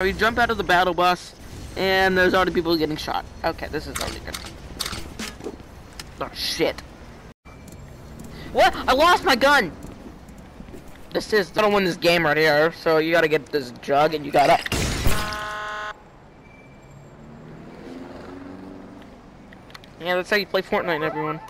We jump out of the battle bus, and there's already people getting shot. Okay, this is already good. Oh, shit. What? I lost my gun! This is, I don't win this game right here, so you gotta get this jug, and you gotta... Yeah, that's how you play Fortnite, everyone.